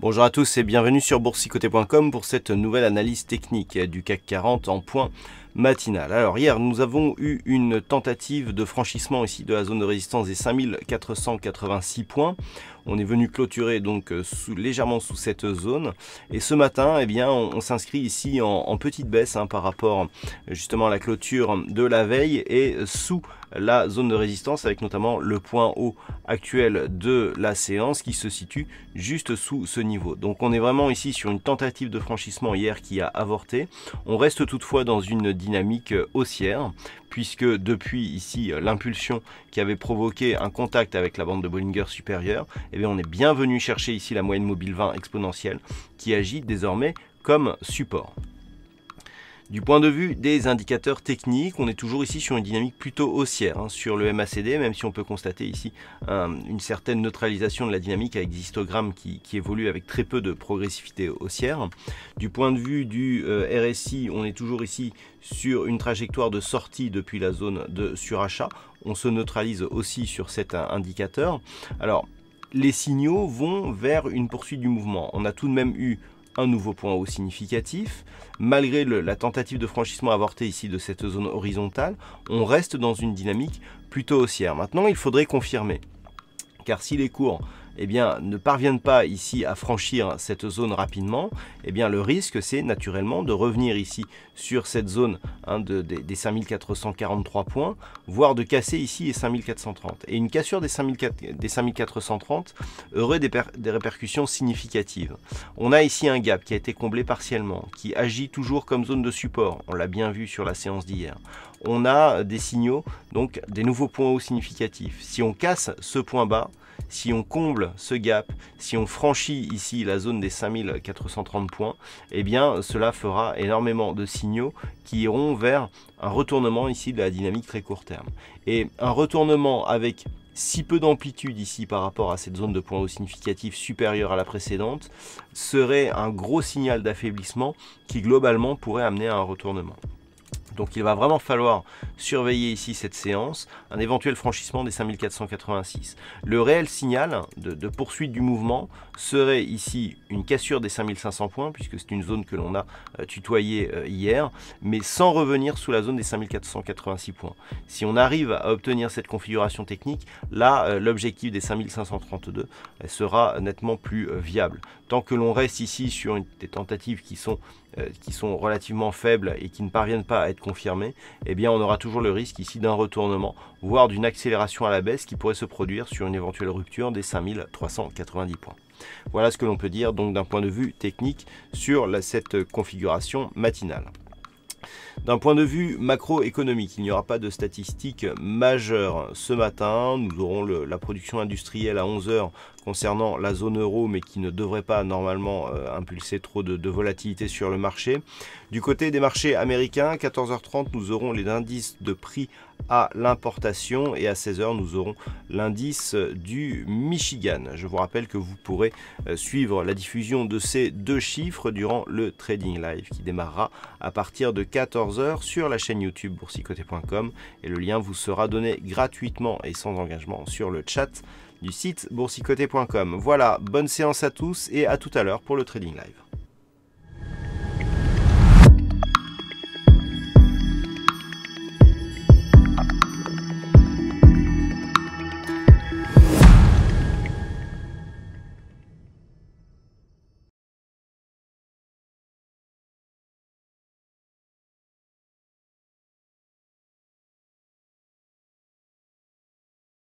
Bonjour à tous et bienvenue sur boursicoté.com pour cette nouvelle analyse technique du CAC 40 en point Alors hier nous avons eu une tentative de franchissement ici de la zone de résistance des 5486 points. On est venu clôturer donc euh, légèrement sous cette zone et ce matin eh bien on, s'inscrit ici en, petite baisse hein, par rapport justement à la clôture de la veille et sous la zone de résistance avec notamment le point haut actuel de la séance qui se situe juste sous ce niveau. Donc on est vraiment ici sur une tentative de franchissement hier qui a avorté. On reste toutefois dans une dynamique haussière puisque depuis ici l'impulsion qui avait provoqué un contact avec la bande de Bollinger supérieure, eh bien on est bien venu chercher ici la moyenne mobile 20 exponentielle qui agit désormais comme support. Du point de vue des indicateurs techniques, on est toujours ici sur une dynamique plutôt haussière hein, sur le MACD, même si on peut constater ici une certaine neutralisation de la dynamique avec des histogrammes qui, évoluent avec très peu de progressivité haussière. Du point de vue du euh, RSI, on est toujours ici sur une trajectoire de sortie depuis la zone de surachat. On se neutralise aussi sur cet indicateur. Alors, les signaux vont vers une poursuite du mouvement. On a tout de même eu un nouveau point haut significatif. Malgré la tentative de franchissement avorté ici de cette zone horizontale, on reste dans une dynamique plutôt haussière. Maintenant, il faudrait confirmer. Car si les cours eh bien, ne parviennent pas ici à franchir cette zone rapidement, eh bien, le risque, c'est naturellement de revenir ici sur cette zone hein, des 5443 points, voire de casser ici les 5430. Et une cassure des, 5430 aurait des, des répercussions significatives. On a ici un gap qui a été comblé partiellement, qui agit toujours comme zone de support. On l'a bien vu sur la séance d'hier. On a des signaux, donc des nouveaux points hauts significatifs. Si on casse ce point bas, si on comble ce gap, si on franchit ici la zone des 5430 points, eh cela fera énormément de signaux qui iront vers un retournement ici de la dynamique très court terme. Et un retournement avec si peu d'amplitude ici par rapport à cette zone de point haut significatif supérieure à la précédente serait un gros signal d'affaiblissement qui globalement pourrait amener à un retournement. Donc il va vraiment falloir surveiller ici cette séance, un éventuel franchissement des 5486. Le réel signal de, poursuite du mouvement serait ici une cassure des 5500 points, puisque c'est une zone que l'on a euh, tutoyée euh, hier, mais sans revenir sous la zone des 5486 points. Si on arrive à obtenir cette configuration technique, là, euh, l'objectif des 5532 sera nettement plus viable. Tant que l'on reste ici sur des tentatives qui sont, qui sont relativement faibles et qui ne parviennent pas à être confirmées, eh bien on aura toujours le risque ici d'un retournement, voire d'une accélération à la baisse qui pourrait se produire sur une éventuelle rupture des 5390 points. Voilà ce que l'on peut dire donc d'un point de vue technique sur cette configuration matinale. D'un point de vue macroéconomique, il n'y aura pas de statistiques majeures ce matin. Nous aurons la production industrielle à 11h concernant la zone euro, mais qui ne devrait pas normalement euh, impulser trop de, volatilité sur le marché. Du côté des marchés américains, 14h30, nous aurons les indices de prix à l'importation et à 16h, nous aurons l'indice du Michigan. Je vous rappelle que vous pourrez euh, suivre la diffusion de ces deux chiffres durant le Trading Live qui démarrera à partir de 14 sur la chaîne YouTube boursicoté.com et le lien vous sera donné gratuitement et sans engagement sur le chat du site boursicoté.com. Voilà, bonne séance à tous et à tout à l'heure pour le Trading Live.